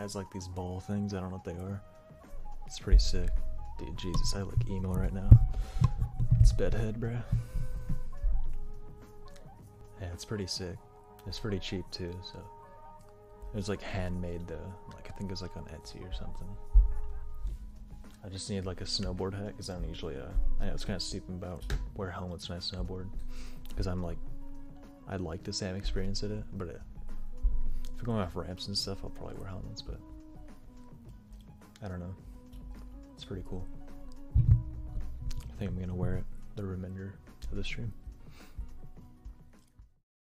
has like these ball things. I don't know what they are. It's pretty sick. Dude, Jesus, I look emo right now. It's bedhead, bruh. Yeah, it's pretty sick. It's pretty cheap too, so it was like handmade though. Like I think it was like on Etsy or something. I just need like a snowboard hat because I don't usually. Uh, I was kind of stupid about wear helmets when I snowboard because I'm like, I'd like the same experience at it, but uh, if I'm going off ramps and stuff, I'll probably wear helmets. But I don't know. It's pretty cool. I think I'm gonna wear it the remainder of the stream.